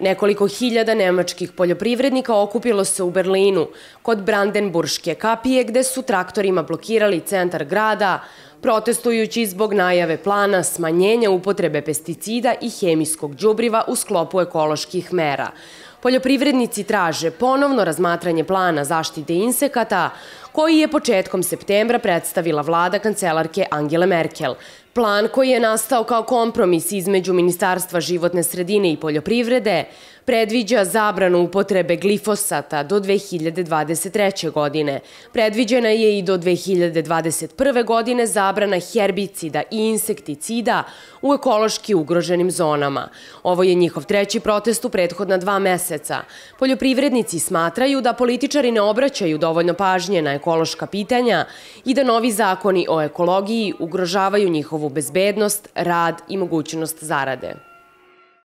Nekoliko hiljada nemačkih poljoprivrednika okupilo se u Berlinu kod Brandenburške kapije gde su traktorima blokirali centar grada, protestujući zbog najave plana smanjenja upotrebe pesticida i hemijskog đubriva u sklopu ekoloških mera. Poljoprivrednici traže ponovno razmatranje plana zaštite insekata, koji je početkom septembra predstavila vlada kancelarke Angele Merkel. Plan koji je nastao kao kompromis između Ministarstva životne sredine i poljoprivrede predviđa zabranu upotrebe glifosata do 2023. godine. Predviđena je i do 2021. godine zabrana herbicida i insekticida u ekološki ugroženim zonama. Ovo je njihov treći protest u prethodna dva meseca. Poljoprivrednici smatraju da političari ne obraćaju dovoljno pažnje na ekološka pitanja i da novi zakoni o ekologiji ugrožavaju njihovu bezbednost, rad i mogućnost zarade.